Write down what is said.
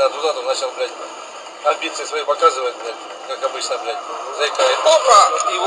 на туда, то начал, блядь, амбиции свои показывать, блядь, как обычно, блядь, заикает. Опа! И